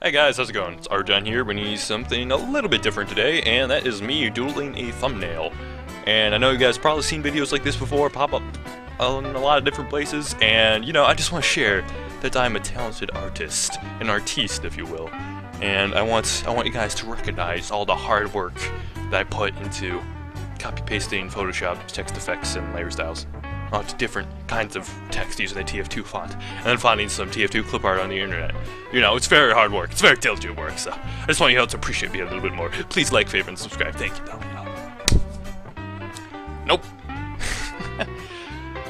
Hey guys, how's it going? It's Arjahn here, bringing you something a little bit different today, and that is me doodling a thumbnail. And I know you guys probably seen videos like this before pop up in a lot of different places, and you know, I just want to share that I'm a talented artist, an artiste, if you will. And I want I want you guys to recognize all the hard work that I put into copy pasting Photoshop text effects and layer styles onto different kinds of text using the TF2 font, and then finding some TF2 clip art on the internet. You know, it's very hard work. It's very diligent work, so I just want you all to appreciate me a little bit more. Please like, favorite, and subscribe. Thank you. Nope.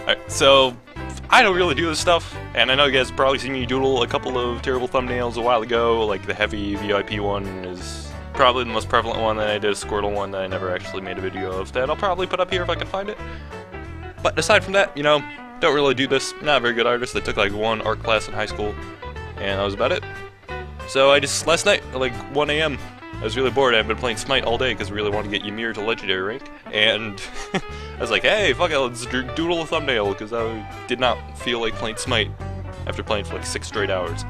Alright, so I don't really do this stuff, and I know you guys probably seen me doodle a couple of terrible thumbnails a while ago, like the heavy VIP one is probably the most prevalent one that I did, a Squirtle one that I never actually made a video of that I'll probably put up here if I can find it. But aside from that, you know, don't really do this. Not a very good artist. I took like one art class in high school, and that was about it. So I just, last night, like 1 a.m., I was really bored. I've been playing Smite all day because I really wanted to get Ymir to Legendary rank. And I was like, hey, fuck it, let's doodle a thumbnail because I did not feel like playing Smite after playing for like six straight hours.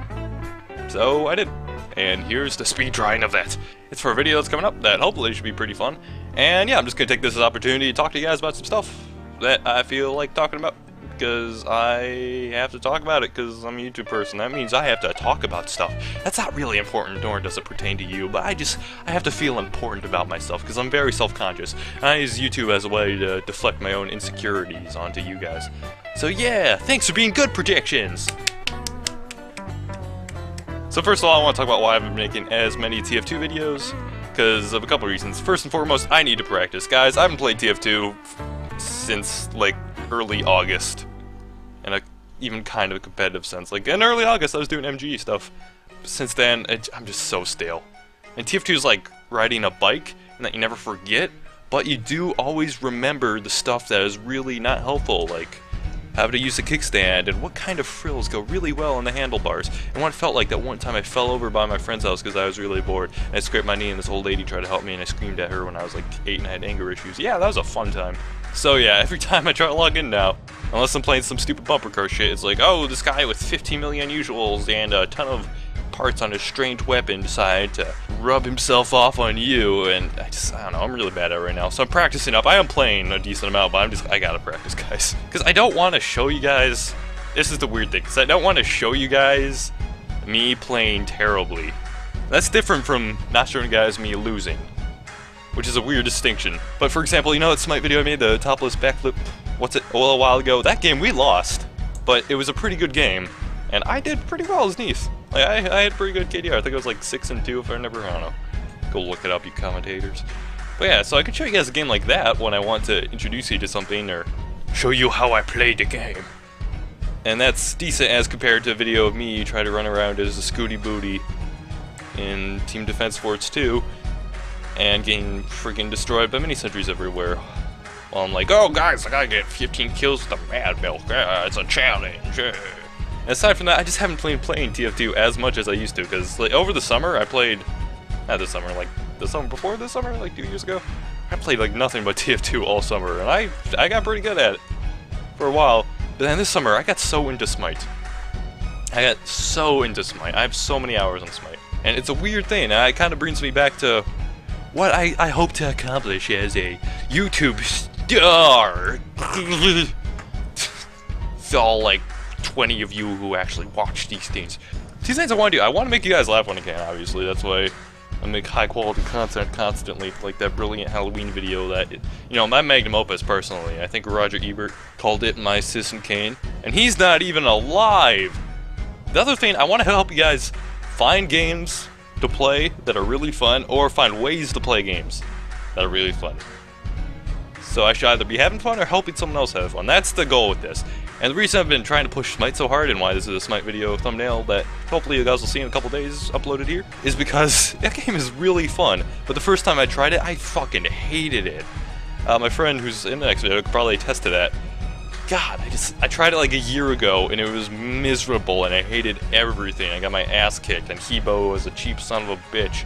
So I did. And here's the speed drawing of that. It's for a video that's coming up that hopefully should be pretty fun. And yeah, I'm just going to take this as an opportunity to talk to you guys about some stuff that I feel like talking about because I have to talk about it because I'm a YouTube person. That means I have to talk about stuff. That's not really important, nor does it pertain to you, but I just, I have to feel important about myself because I'm very self-conscious. I use YouTube as a way to deflect my own insecurities onto you guys. So yeah, thanks for being good predictions! So first of all, I want to talk about why I've been making as many TF2 videos, because of a couple reasons. First and foremost, I need to practice. Guys, I haven't played TF2 since like early August, in a even kind of a competitive sense. Like in early August, I was doing MG stuff. Since then, it, I'm just so stale. And TF2 is like riding a bike, and that you never forget, but you do always remember the stuff that is really not helpful, like how to use a kickstand and what kind of frills go really well on the handlebars. And what felt like that one time I fell over by my friend's house because I was really bored and I scraped my knee and this old lady tried to help me and I screamed at her when I was like 8 and I had anger issues. Yeah, that was a fun time. So yeah, every time I try to log in now, unless I'm playing some stupid bumper car shit, it's like, oh, this guy with 15 million usuals and a ton of parts on a strange weapon decided to rub himself off on you, and I just, I don't know, I'm really bad at it right now. So I'm practicing up. I am playing a decent amount, but I'm just, I gotta practice, guys. Because I don't want to show you guys, this is the weird thing, because I don't want to show you guys me playing terribly. That's different from not showing you guys me losing, which is a weird distinction. But for example, you know that Smite video I made, the topless backflip, what's it, oh, a while ago? That game we lost, but it was a pretty good game, and I did pretty well as Neith. Like, I, I had pretty good KDR. I think it was like 6 and 2 if I remember. I don't know. Go look it up, you commentators. But yeah, so I can show you guys a game like that when I want to introduce you to something or show you how I play the game. And that's decent as compared to a video of me try to run around as a Scooty Booty in Team Defense Force 2 and getting freaking destroyed by mini sentries everywhere. While I'm like, oh guys, I gotta get 15 kills with the Mad Milk. Yeah, it's a challenge. Yeah aside from that, I just haven't played playing TF2 as much as I used to, because like, over the summer, I played, not this summer, like the summer before this summer, like two years ago, I played like nothing but TF2 all summer, and I, I got pretty good at it for a while, but then this summer, I got so into Smite. I got so into Smite. I have so many hours on Smite. And it's a weird thing, and it kind of brings me back to what I, I hope to accomplish as a YouTube star. it's all like 20 of you who actually watch these things. These things I want to do. I want to make you guys laugh when I can, obviously. That's why I make high quality content constantly, like that brilliant Halloween video that, you know, my magnum opus personally. I think Roger Ebert called it my Citizen Kane, and he's not even alive! The other thing, I want to help you guys find games to play that are really fun, or find ways to play games that are really fun. So I should either be having fun or helping someone else have fun. That's the goal with this. And the reason I've been trying to push Smite so hard and why this is a Smite video thumbnail that hopefully you guys will see in a couple days uploaded here is because that game is really fun. But the first time I tried it, I fucking hated it. Uh, my friend who's in the next video could probably attest to that. God, I just I tried it like a year ago and it was miserable and I hated everything. I got my ass kicked and He Bo was a cheap son of a bitch.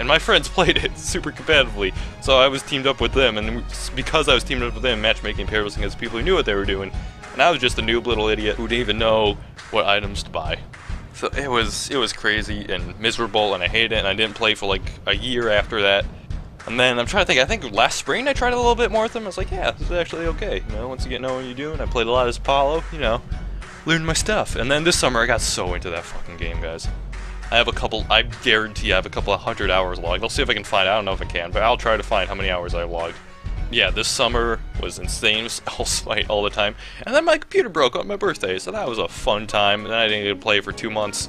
And my friends played it super competitively, so I was teamed up with them, and because I was teamed up with them, matchmaking pairs against people who knew what they were doing, and I was just a noob little idiot who didn't even know what items to buy. So it was it was crazy and miserable, and I hated it. And I didn't play for like a year after that. And then I'm trying to think. I think last spring I tried a little bit more with them. I was like, yeah, this is actually okay. You know, once you get know what you're doing, I played a lot as Apollo. You know, learned my stuff. And then this summer I got so into that fucking game, guys. I have a couple. I guarantee I have a couple of hundred hours logged. I'll see if I can find. I don't know if I can, but I'll try to find how many hours I logged. Yeah, this summer was insane. All smite all the time. And then my computer broke on my birthday, so that was a fun time. And I didn't get to play for two months.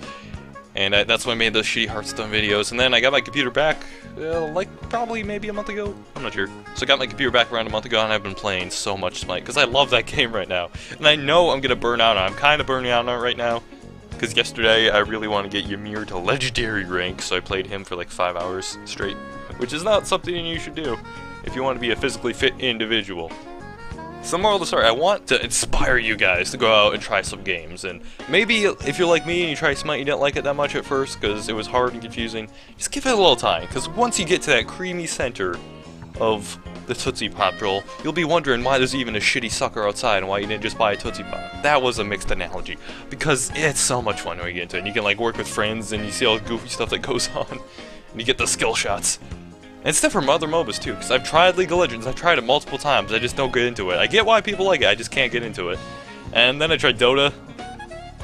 And I, that's when I made those shitty Hearthstone videos. And then I got my computer back, uh, like, probably maybe a month ago. I'm not sure. So I got my computer back around a month ago, and I've been playing so much Smite, because I love that game right now. And I know I'm going to burn out on it. I'm kind of burning out on it right now. Because yesterday, I really want to get Ymir to Legendary rank, so I played him for like 5 hours straight. Which is not something you should do if you want to be a physically fit individual. So moral of the story, I want to inspire you guys to go out and try some games, and maybe if you're like me and you try Smite, you didn't like it that much at first because it was hard and confusing, just give it a little time, because once you get to that creamy center of the Tootsie Pop drill, you'll be wondering why there's even a shitty sucker outside and why you didn't just buy a Tootsie Pop. That was a mixed analogy, because it's so much fun when you get into it, and you can like work with friends and you see all the goofy stuff that goes on, and you get the skill shots. And it's different from other MOBAs too, because I've tried League of Legends, I've tried it multiple times, I just don't get into it. I get why people like it, I just can't get into it. And then I tried Dota.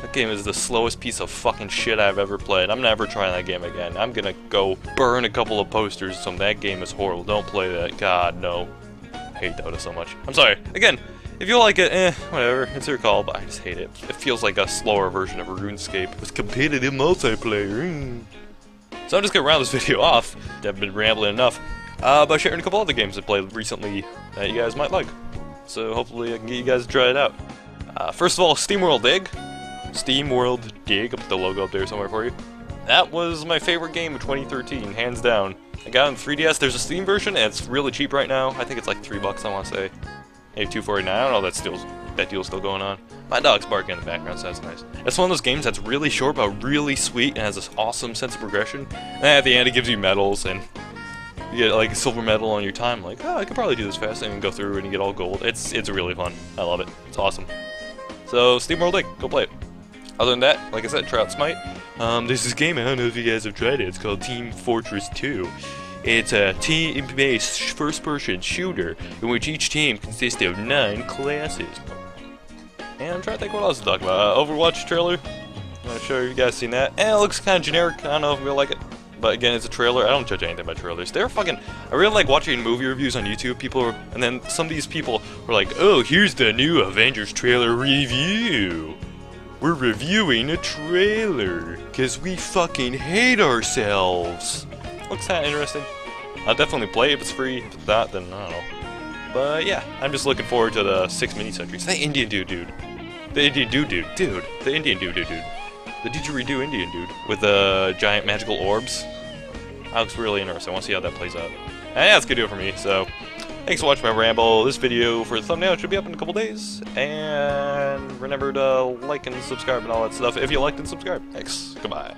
That game is the slowest piece of fucking shit I've ever played. I'm never trying that game again. I'm gonna go burn a couple of posters or something. That game is horrible. Don't play that. God, no. I hate Dota so much. I'm sorry. Again, if you like it, eh, whatever. It's your call, but I just hate it. It feels like a slower version of RuneScape with competitive multiplayer. So I'm just gonna round this video off. I've been rambling enough uh, by sharing a couple other games I played recently that you guys might like. So hopefully I can get you guys to try it out. Uh, first of all, SteamWorld Dig. SteamWorld Dig, I'll put the logo up there somewhere for you. That was my favorite game of 2013, hands down. I got it on 3DS, there's a Steam version, and it's really cheap right now. I think it's like 3 bucks, I want to say. Maybe 249 I don't know, that's still, that deal's still going on. My dog's barking in the background, so that's nice. It's one of those games that's really short, but really sweet, and has this awesome sense of progression. And at the end, it gives you medals, and you get like a silver medal on your time. Like, oh, I could probably do this fast, and go through and you get all gold. It's it's really fun. I love it. It's awesome. So, SteamWorld Dig, go play it. Other than that, like I said, Trout Smite. Um, there's this game, I don't know if you guys have tried it, it's called Team Fortress 2. It's a team-based first-person shooter in which each team consists of nine classes. And I'm trying to think what else to talk about. Uh, Overwatch trailer. I'm not sure if you guys seen that. And it looks kind of generic. I don't know if you'll like it. But again, it's a trailer. I don't judge anything by trailers. They're fucking. I really like watching movie reviews on YouTube. People, are, and then some of these people were like, "Oh, here's the new Avengers trailer review. We're reviewing a trailer because we fucking hate ourselves." Looks that interesting. I'll definitely play if it's free. If it's not, then I don't know. But yeah, I'm just looking forward to the six mini centuries. That Indian dude, dude. The Indian dude, dude, dude. The Indian dude, dude, dude. The didgeridoo Indian dude with the uh, giant magical orbs. That looks really interesting. I want to see how that plays out. And yeah, that's gonna do it for me. So, thanks for watching my ramble. This video for the thumbnail should be up in a couple days. And remember to like and subscribe and all that stuff if you liked and subscribe. Thanks. Goodbye.